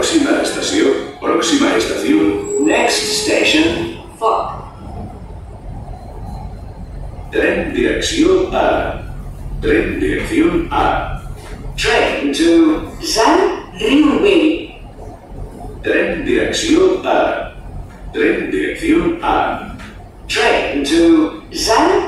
Pròxima estación. pròxima estación. Next station, Foc. Tren dirección A. Tren dirección A. Train to San Ringway. Tren dirección A. Tren dirección A. Train to San